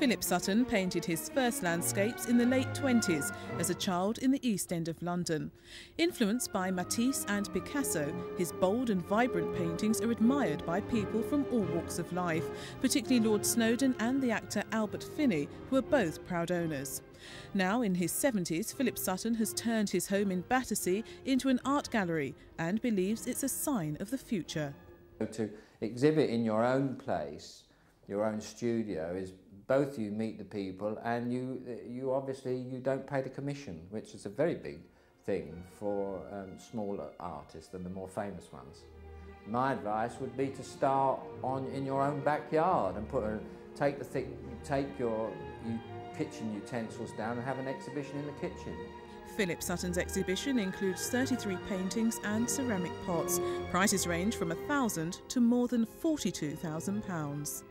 Philip Sutton painted his first landscapes in the late 20s as a child in the East End of London. Influenced by Matisse and Picasso, his bold and vibrant paintings are admired by people from all walks of life, particularly Lord Snowdon and the actor Albert Finney, who are both proud owners. Now in his 70s, Philip Sutton has turned his home in Battersea into an art gallery and believes it's a sign of the future. To exhibit in your own place, your own studio, is both you meet the people and you, you obviously you don't pay the commission, which is a very big thing for um, smaller artists than the more famous ones. My advice would be to start on in your own backyard and put a, take the thing, take your you, kitchen utensils down and have an exhibition in the kitchen. Philip Sutton's exhibition includes 33 paintings and ceramic pots. Prices range from £1,000 to more than £42,000.